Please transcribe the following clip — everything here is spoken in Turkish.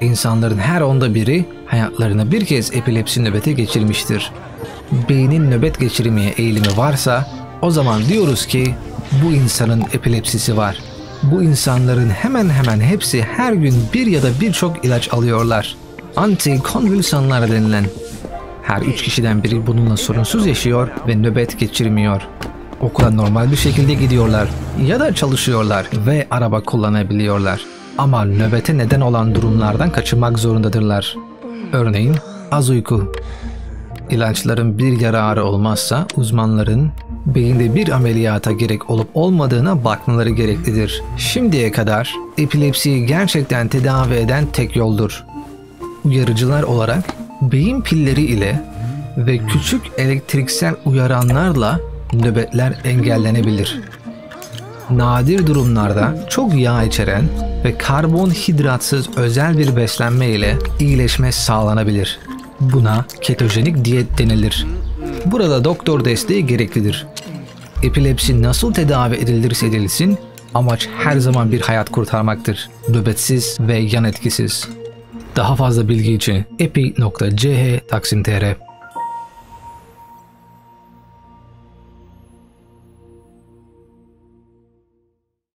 İnsanların her onda biri hayatlarına bir kez epilepsi nöbeti geçirmiştir. Beynin nöbet geçirmeye eğilimi varsa o zaman diyoruz ki bu insanın epilepsisi var. Bu insanların hemen hemen hepsi her gün bir ya da birçok ilaç alıyorlar. Antikonvülsiyonlar denilen. Her üç kişiden biri bununla sorunsuz yaşıyor ve nöbet geçirmiyor. Okula normal bir şekilde gidiyorlar ya da çalışıyorlar ve araba kullanabiliyorlar. Ama nöbete neden olan durumlardan kaçınmak zorundadırlar. Örneğin az uyku. İlaçların bir yararı olmazsa uzmanların beyinde bir ameliyata gerek olup olmadığına bakmaları gereklidir. Şimdiye kadar epilepsiyi gerçekten tedavi eden tek yoldur. Uyarıcılar olarak beyin pilleri ile ve küçük elektriksel uyaranlarla nöbetler engellenebilir. Nadir durumlarda çok yağ içeren ve karbonhidratsız özel bir beslenme ile iyileşme sağlanabilir. Buna ketojenik diyet denilir. Burada doktor desteği gereklidir. Epilepsi nasıl tedavi edilirse edilsin, amaç her zaman bir hayat kurtarmaktır. Nöbetsiz ve yan etkisiz. Daha fazla bilgi için epi.ch Taksim TR